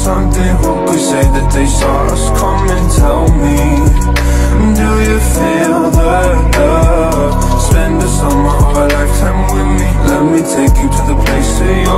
something Who could say that they saw us? Come and tell me Do you feel the love? Spend a summer of a lifetime with me Let me take you to the place that you.